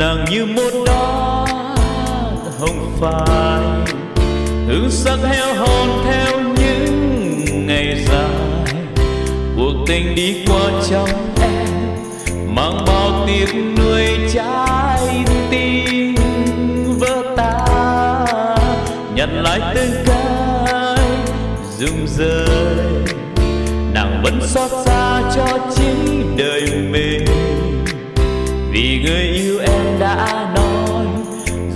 nàng như một đóa hồng phai, hương sắc heo hòn theo những ngày dài. Cuộc tình đi qua trong em, mang bao tiếc nuôi trái tim vỡ tan nhận lại từng cái rụng rơi, nàng vẫn xót xa cho chính đời mình. Vì người yêu em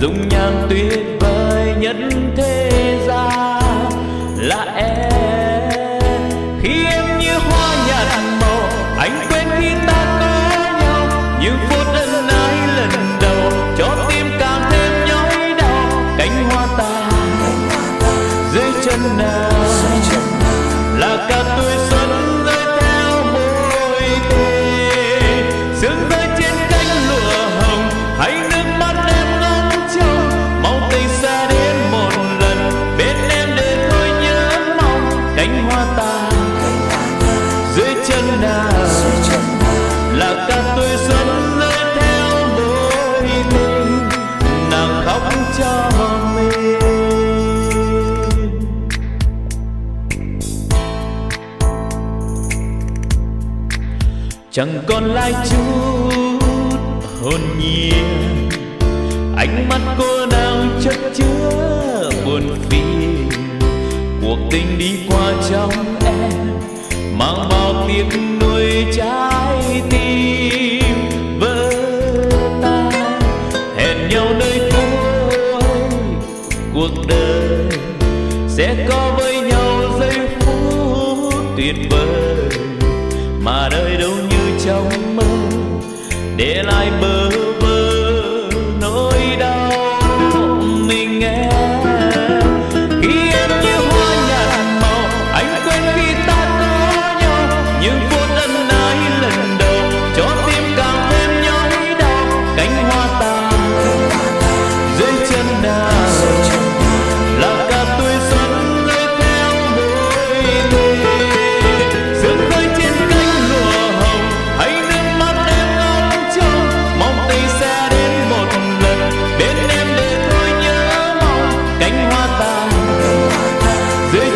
dung nhan tuyệt vời nhất thế gian. Là em khi em như hoa nhạt màu. Anh quên khi ta có nhau những phút ân ái lần đầu. Cho tim càng thêm nhói đau, cánh hoa tàn dưới chân nào là cả tuổi xuân chẳng còn lại chút hồn nhiên. Ánh mắt cô nàng chất chứa buồn phiền. Cuộc tình đi qua trong em, mang bao tiếc nuối trái tim. Vỡ tan, hẹn nhau nơi cuối. Cuộc đời sẽ có với nhau giây phút tuyệt vời. Mà đời đâu như để lại bờ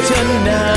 tonight